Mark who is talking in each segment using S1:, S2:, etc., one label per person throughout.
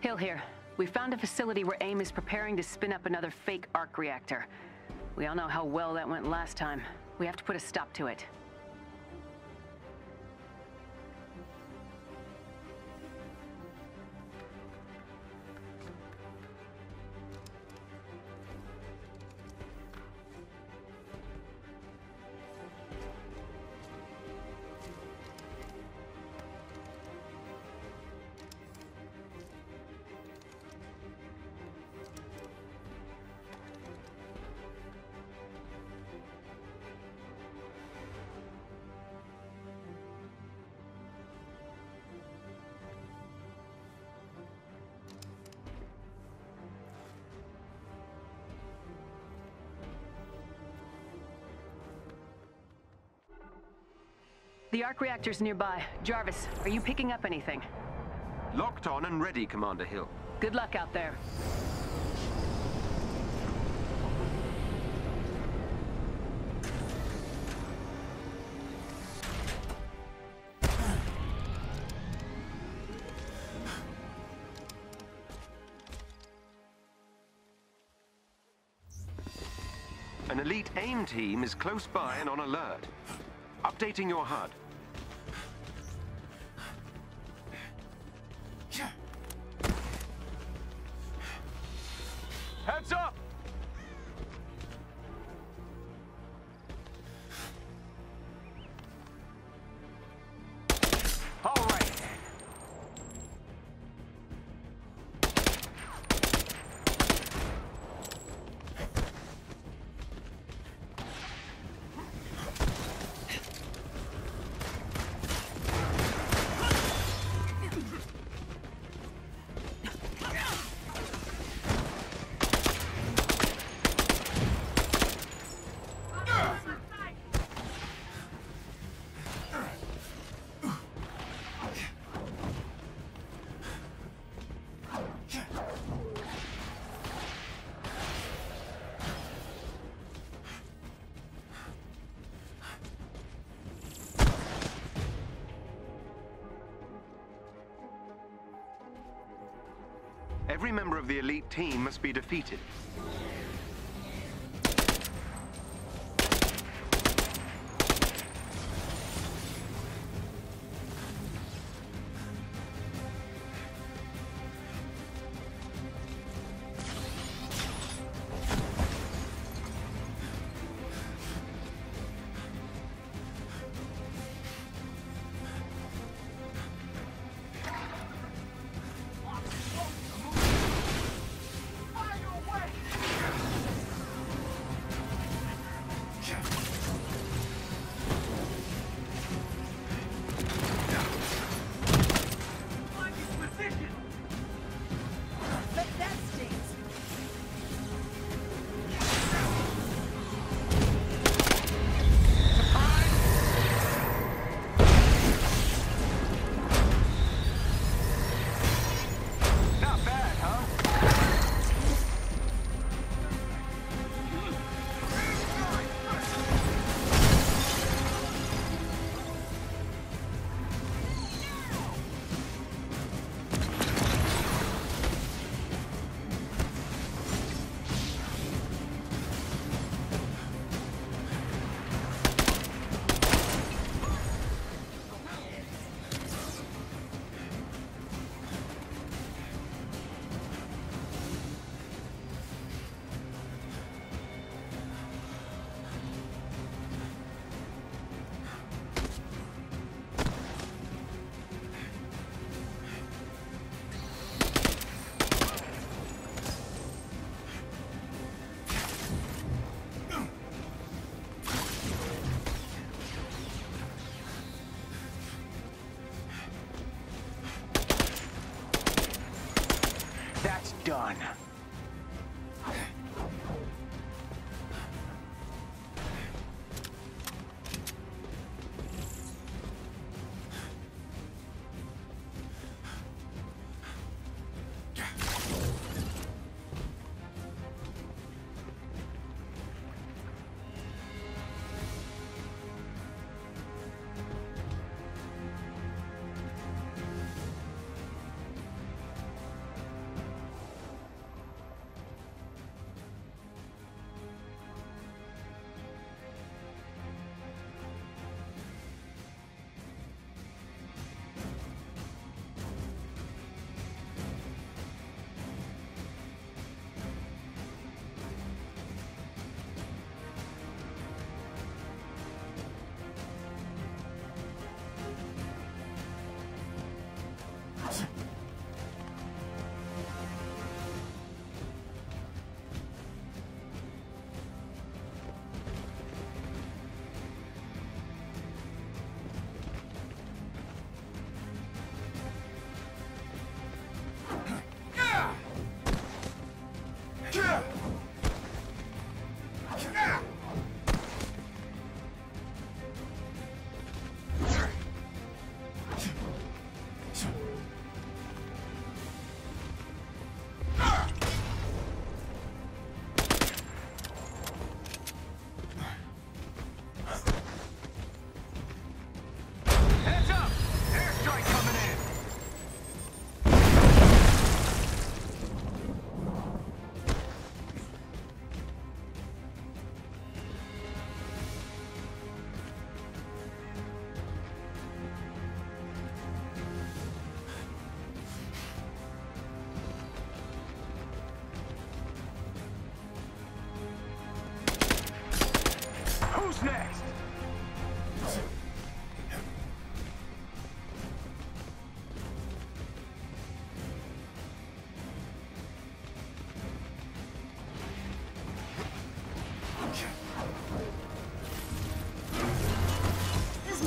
S1: Hill here. We found a facility where AIM is preparing to spin up another fake arc reactor. We all know how well that went last time. We have to put a stop to it. The arc reactor's nearby. Jarvis, are you picking up anything?
S2: Locked on and ready, Commander Hill.
S1: Good luck out there.
S2: An elite AIM team is close by and on alert. Updating your HUD. The elite team must be defeated.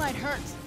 S3: might hurt.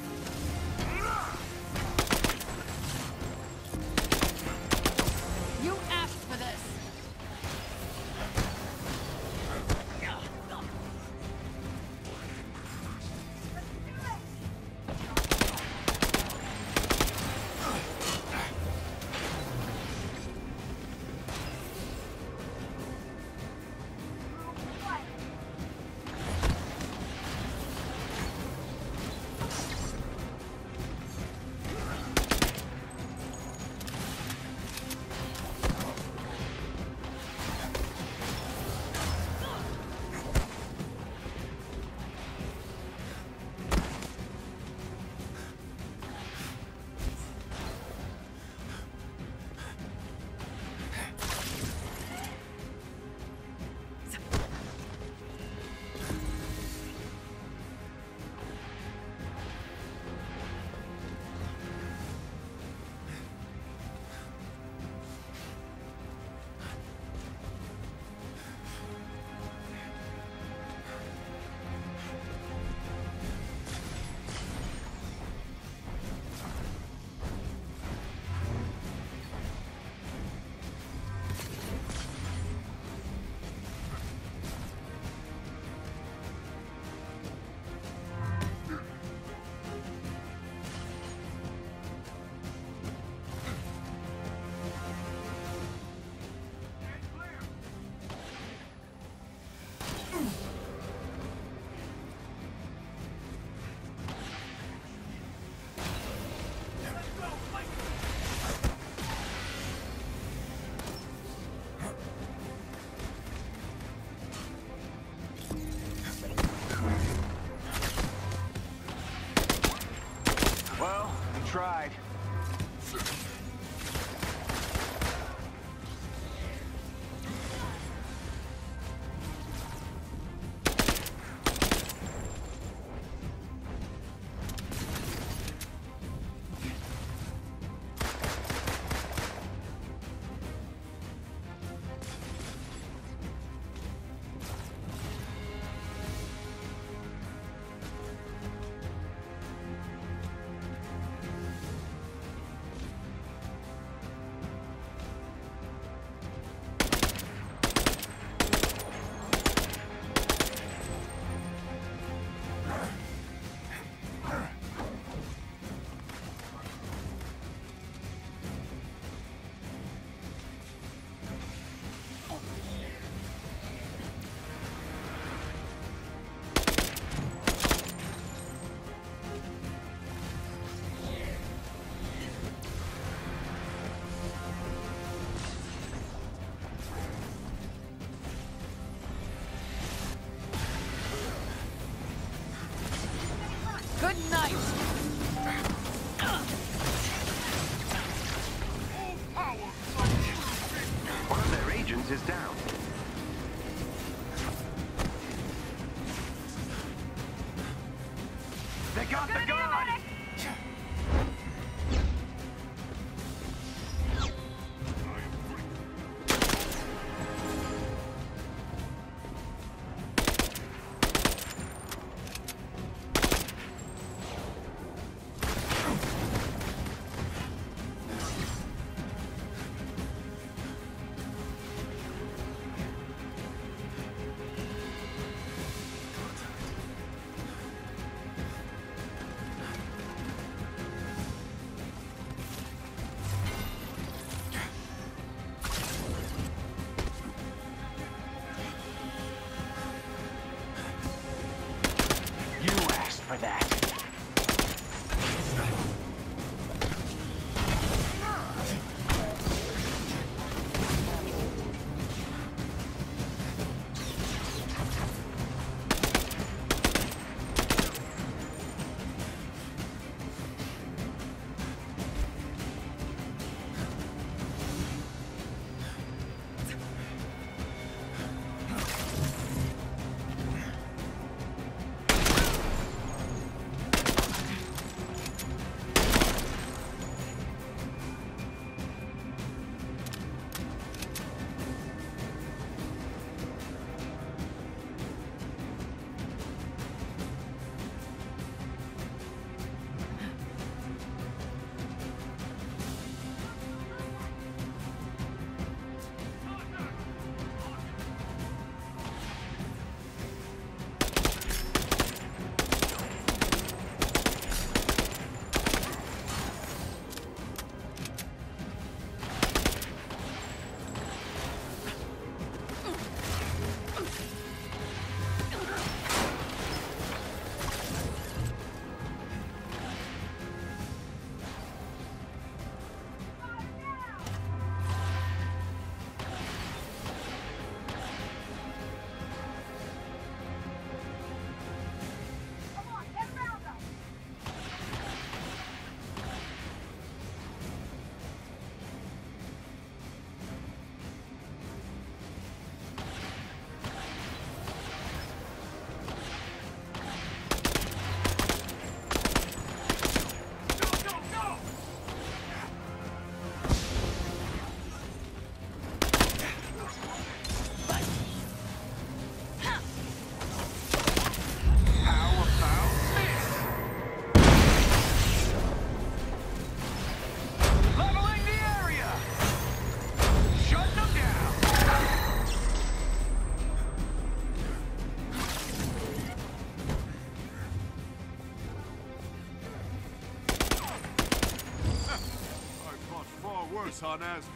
S4: Worse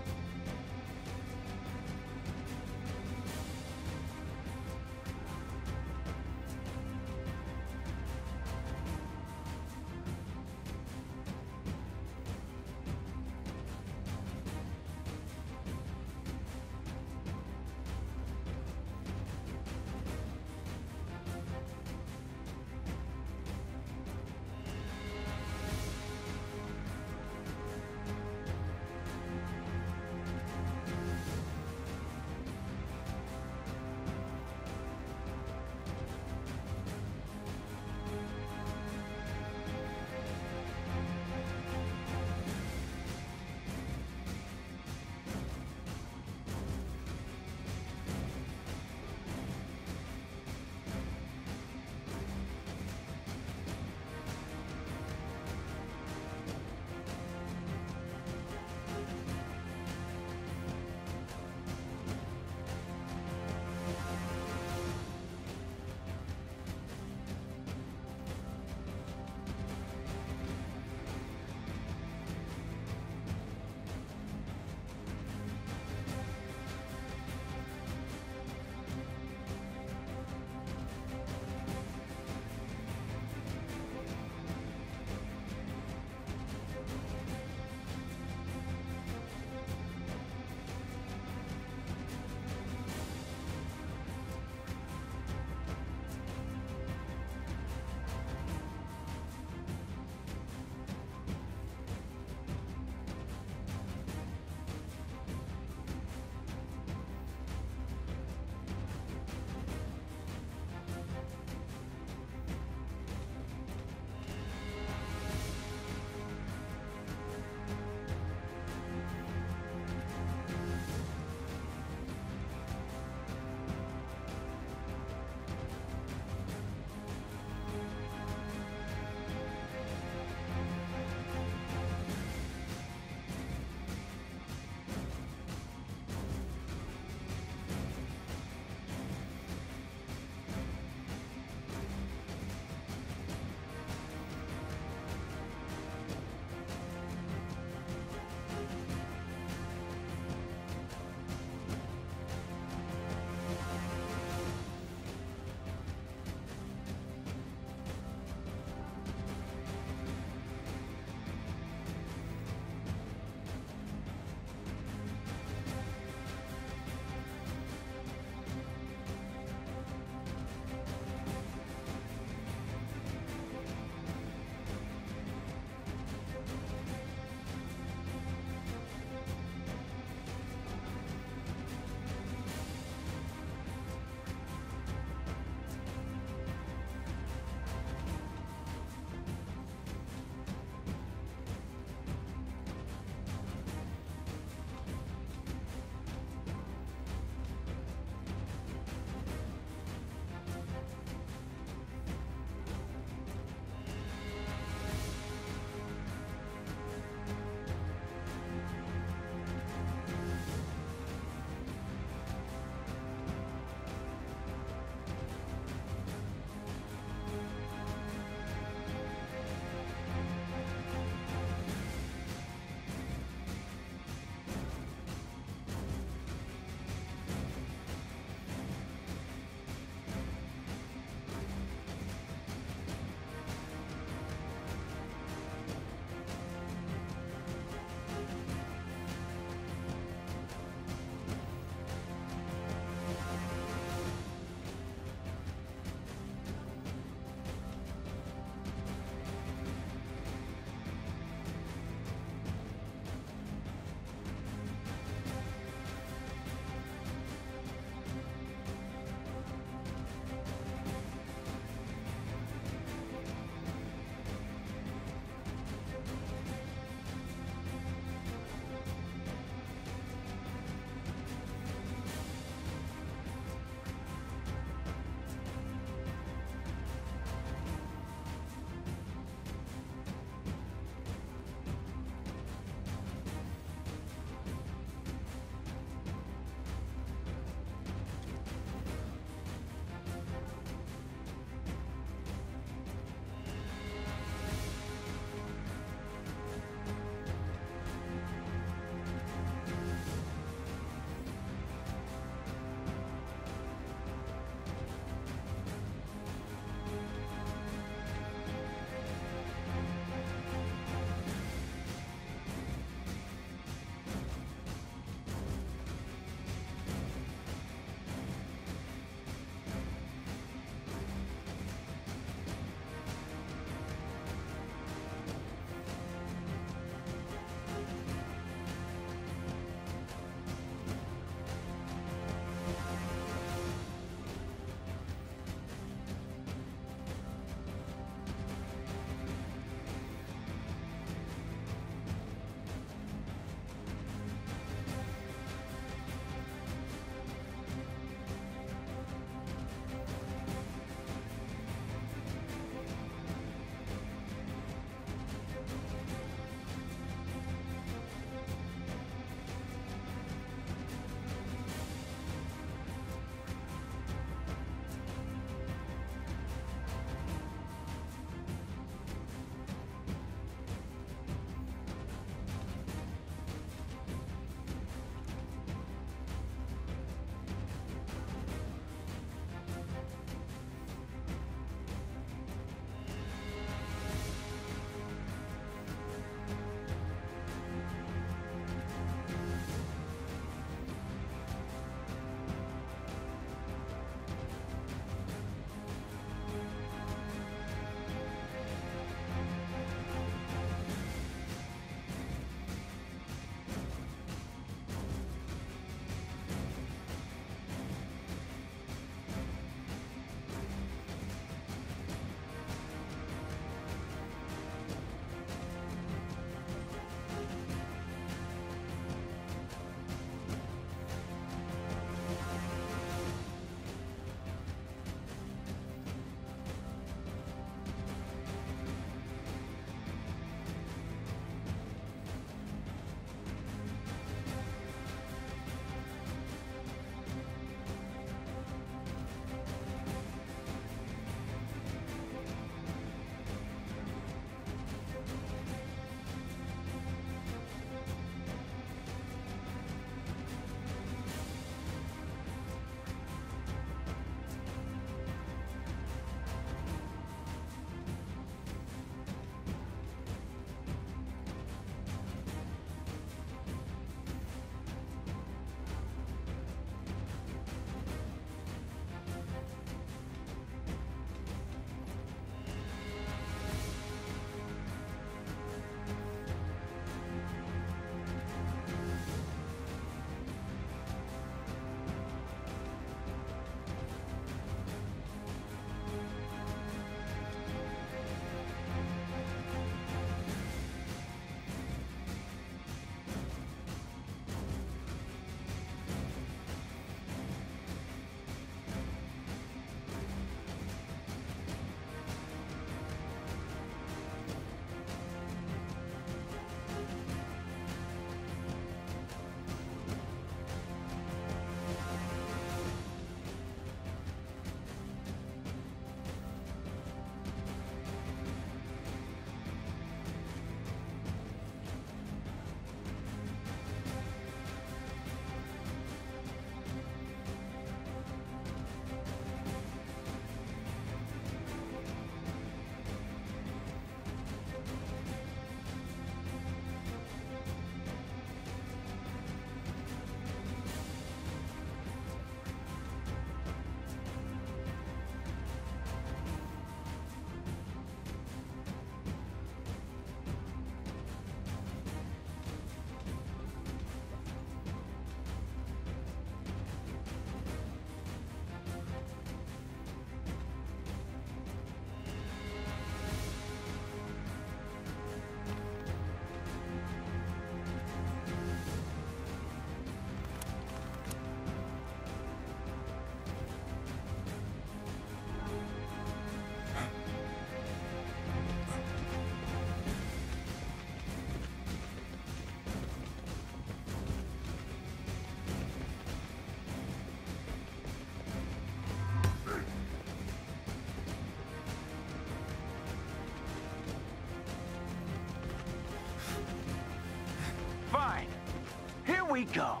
S5: we go.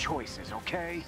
S5: Choices, okay?